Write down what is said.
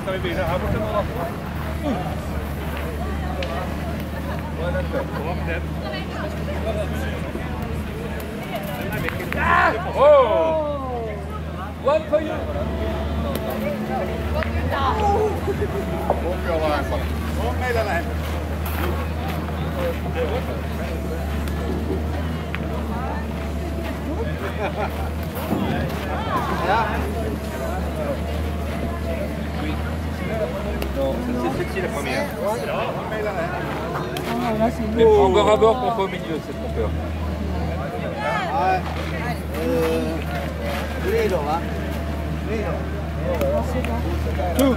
Ska vi videre her borte nå, da? Oh! Lähempänä? C'est celle-ci la première. Mais bord à bord, prends pas au milieu, c'est ton cœur. Tout.